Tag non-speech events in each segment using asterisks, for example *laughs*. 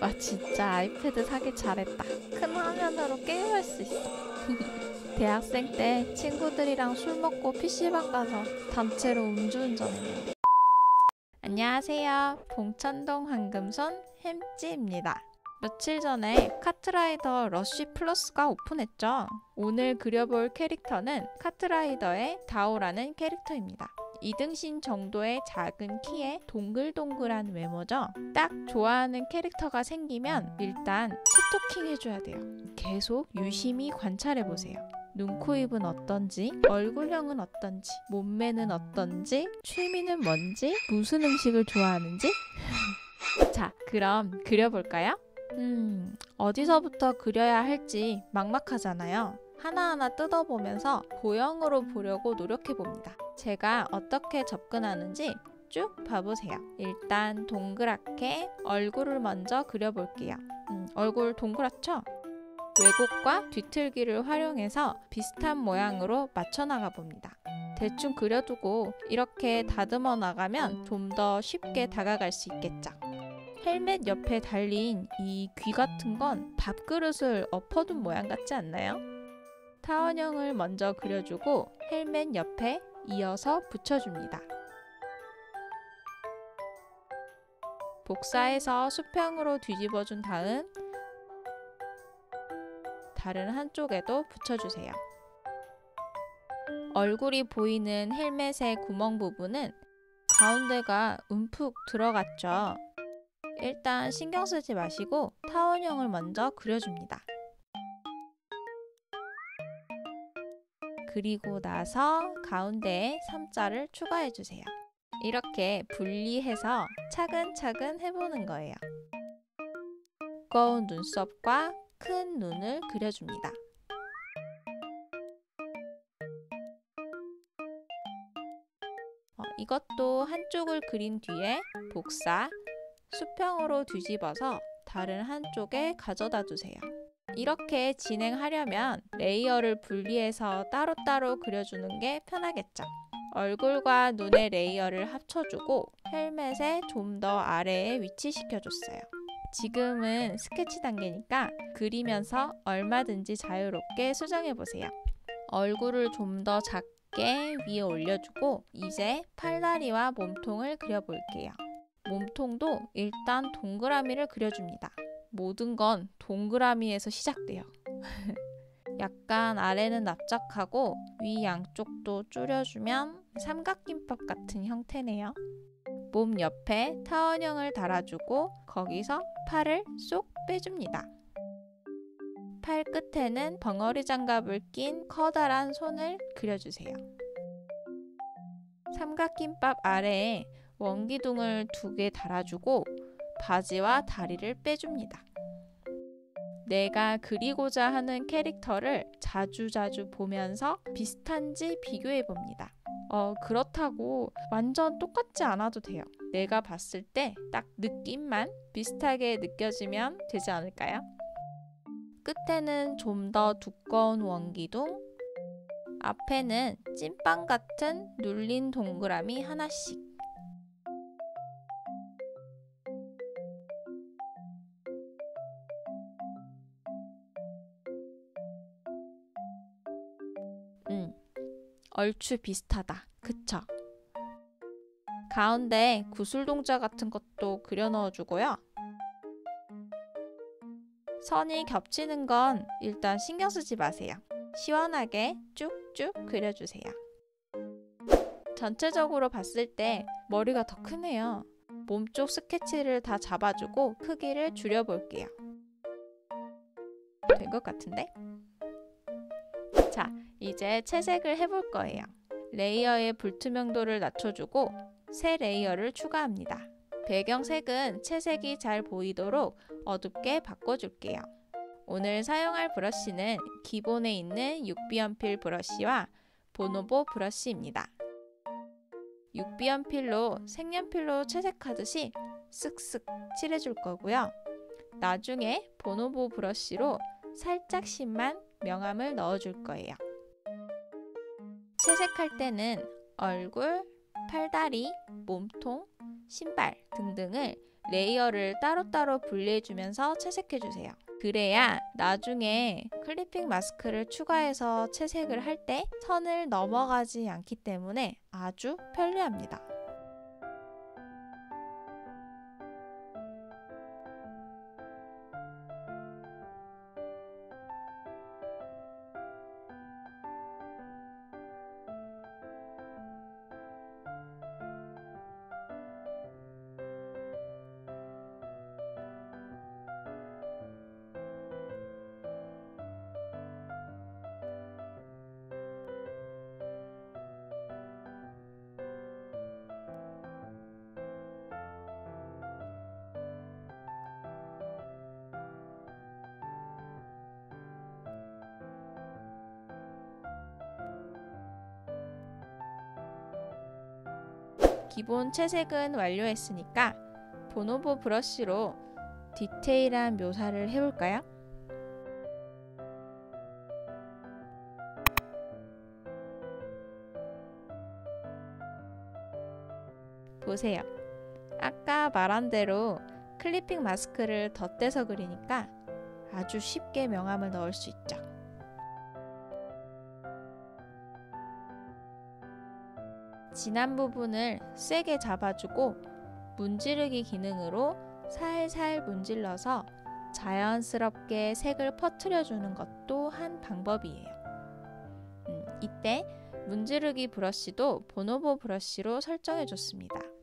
와 진짜 아이패드 사기 잘했다. 큰 화면으로 게임할 수 있어. *laughs* 대학생 때 친구들이랑 술 먹고 PC방 가서 단체로 음주운전했는데. 안녕하세요. 봉천동 황금손 햄찌입니다. 며칠 전에 카트라이더 러쉬 플러스가 오픈했죠. 오늘 그려볼 캐릭터는 카트라이더의 다오라는 캐릭터입니다. 이등신 정도의 작은 키에 동글동글한 외모죠. 딱 좋아하는 캐릭터가 생기면 일단 스토킹 해줘야 돼요. 계속 유심히 관찰해보세요. 눈, 코, 입은 어떤지, 얼굴형은 어떤지, 몸매는 어떤지, 취미는 뭔지, 무슨 음식을 좋아하는지. *laughs* 자, 그럼 그려볼까요? 음, 어디서부터 그려야 할지 막막하잖아요. 하나하나 뜯어보면서 도형으로 보려고 노력해봅니다. 제가 어떻게 접근하는지 쭉 봐보세요. 일단 동그랗게 얼굴을 먼저 그려볼게요. 음, 얼굴 동그랗죠? 왜곡과 뒤틀기를 활용해서 비슷한 모양으로 맞춰나가 봅니다. 대충 그려두고 이렇게 다듬어 나가면 좀 더 쉽게 다가갈 수 있겠죠. 헬멧 옆에 달린 이 귀 같은 건 밥그릇을 엎어둔 모양 같지 않나요? 타원형을 먼저 그려주고 헬멧 옆에 이어서 붙여줍니다. 복사해서 수평으로 뒤집어준 다음 다른 한쪽에도 붙여주세요. 얼굴이 보이는 헬멧의 구멍 부분은 가운데가 움푹 들어갔죠. 일단 신경 쓰지 마시고 타원형을 먼저 그려줍니다. 그리고 나서 가운데에 3자를 추가해 주세요. 이렇게 분리해서 차근차근 해보는 거예요. 두꺼운 눈썹과 큰 눈을 그려줍니다. 어, 이것도 한쪽을 그린 뒤에 복사, 수평으로 뒤집어서 다른 한쪽에 가져다 두세요. 이렇게 진행하려면 layer를 분리해서 따로따로 그려주는 게 편하겠죠. 얼굴과 눈의 layer를 합쳐주고 헬멧에 좀더 아래에 위치시켜줬어요. 지금은 스케치 단계니까 그리면서 얼마든지 자유롭게 수정해보세요. 얼굴을 좀 더 작게 위에 올려주고 이제 팔다리와 몸통을 그려볼게요. 몸통도 일단 동그라미를 그려줍니다. 모든 건 동그라미에서 시작돼요. *laughs* 약간 아래는 납작하고 위 양쪽도 줄여주면 삼각김밥 같은 형태네요. 몸 옆에 타원형을 달아주고 거기서 팔을 쏙 빼줍니다. 팔 끝에는 벙어리 장갑을 낀 커다란 손을 그려주세요. 삼각김밥 아래에 원기둥을 두 개 달아주고 바지와 다리를 빼줍니다. 내가 그리고자 하는 캐릭터를 자주자주 보면서 비슷한지 비교해 봅니다. 어, 그렇다고 완전 똑같지 않아도 돼요. 내가 봤을 때 딱 느낌만 비슷하게 느껴지면 되지 않을까요? 끝에는 좀 더 두꺼운 원기둥, 앞에는 찐빵 같은 눌린 동그라미 하나씩. 얼추 비슷하다. 그쵸? 가운데 구슬 동자 같은 것도 그려 넣어주고요. 선이 겹치는 건 일단 신경 쓰지 마세요. 시원하게 쭉쭉 그려주세요. 전체적으로 봤을 때 머리가 더 크네요. 몸쪽 스케치를 다 잡아주고 크기를 줄여볼게요. 된 것 같은데? 자, 이제 채색을 해볼 거예요. layer의 불투명도를 낮춰주고 새 layer를 추가합니다. 배경색은 채색이 잘 보이도록 어둡게 바꿔줄게요. 오늘 사용할 브러쉬는 기본에 있는 6B 연필 브러쉬와 보노보 브러쉬입니다. 6B 연필로 색연필로 채색하듯이 쓱쓱 칠해줄 거고요. 나중에 보노보 브러쉬로 살짝씩만 명암을 넣어줄 거예요. 채색할 때는 얼굴, 팔다리, 몸통, 신발 등등을 layer를 따로따로 분리해주면서 채색해주세요. 그래야 나중에 clipping mask를 추가해서 채색을 할 때 선을 넘어가지 않기 때문에 아주 편리합니다. 기본 채색은 완료했으니까 보노보 브러쉬로 디테일한 묘사를 해볼까요? 보세요. 아까 말한 대로 클리핑 마스크를 덧대서 그리니까 아주 쉽게 명암을 넣을 수 있죠. 진한 부분을 세게 잡아주고 문지르기 기능으로 살살 문질러서 자연스럽게 색을 퍼트려주는 것도 한 방법이에요. 음, 이때 문지르기 브러쉬도 보노보 브러쉬로 설정해줬습니다.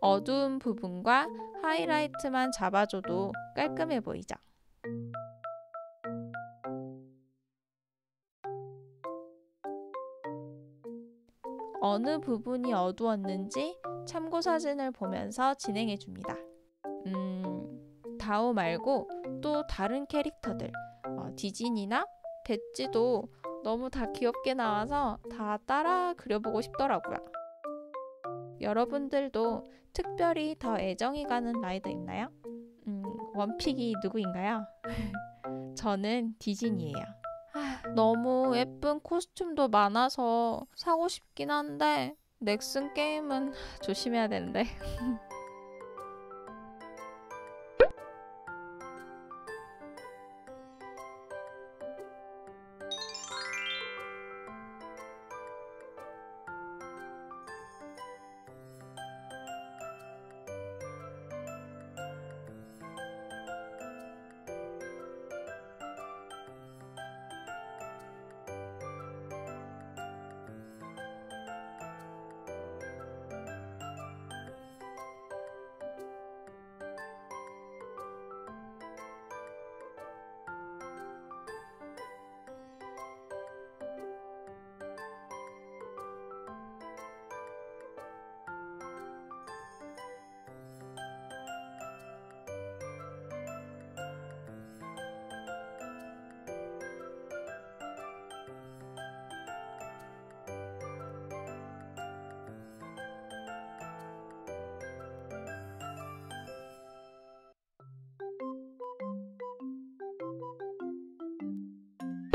어두운 부분과 하이라이트만 잡아줘도 깔끔해 보이죠? 어느 부분이 어두웠는지 참고 사진을 보면서 진행해 줍니다. 음, 다오 말고 또 다른 캐릭터들, 어, 디즈니나 배지도 너무 다 귀엽게 나와서 다 따라 그려보고 싶더라고요. 여러분들도 특별히 더 애정이 가는 라이더 있나요? 음, 원픽이 누구인가요? *laughs* 저는 디즈니예요. 아, 너무 예쁜 코스튬도 많아서 사고 싶긴 한데 넥슨 게임은 *laughs* 조심해야 되는데. *laughs*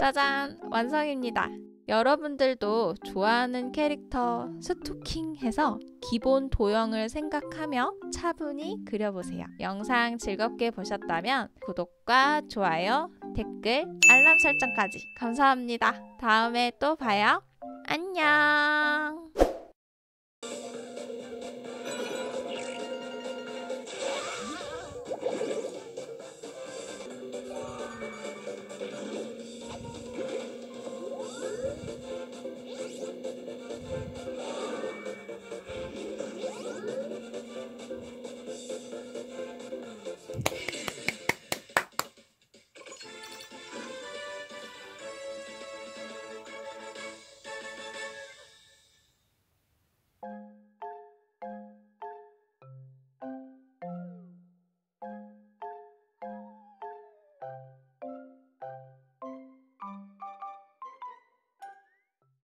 짜잔! 완성입니다. 여러분들도 좋아하는 캐릭터 스토킹해서 기본 도형을 생각하며 차분히 그려보세요. 영상 즐겁게 보셨다면 구독과 좋아요, 댓글, 알람 설정까지 감사합니다. 다음에 또 봐요. 안녕!